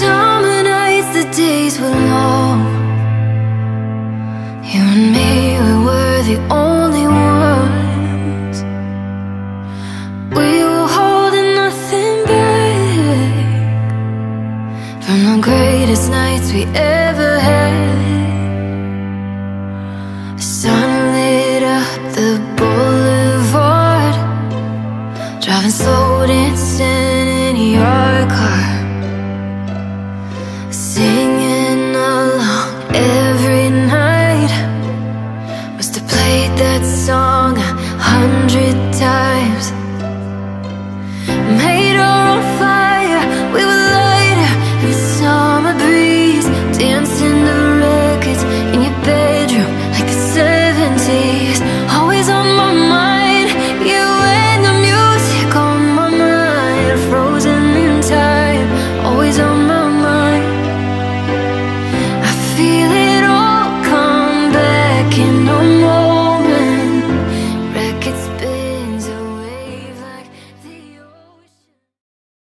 Summer nights, the days were long. You and me, we were the only ones. We were holding nothing back from the greatest nights we ever had. The sun lit up the boulevard, driving slow, dancing that song a hundred times. Made our own fire, we were lighter the summer breeze. Dancing to records in your bedroom like the seventies. Always on my mind, you and the music on my mind. Frozen in time, always on my mind. I feel